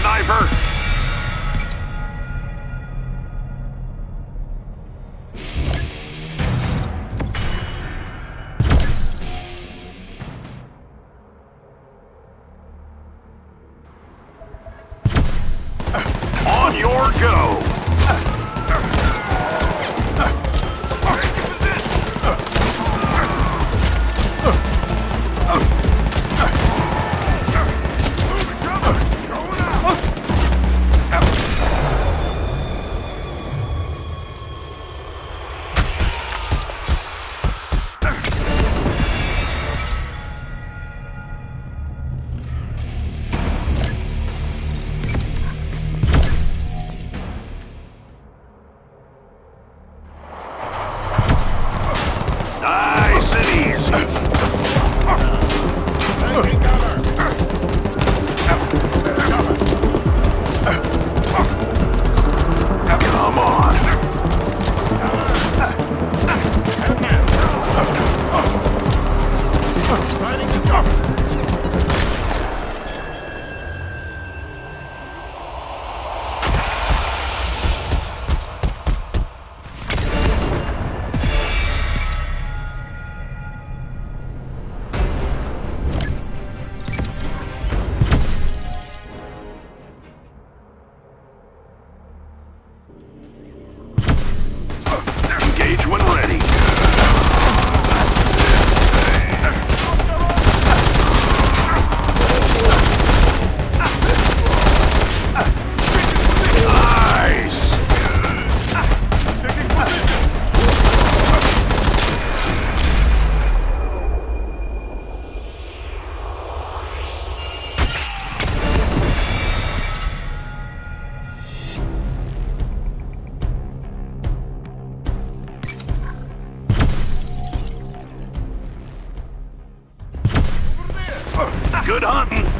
Sniper! On your go! Good hunting.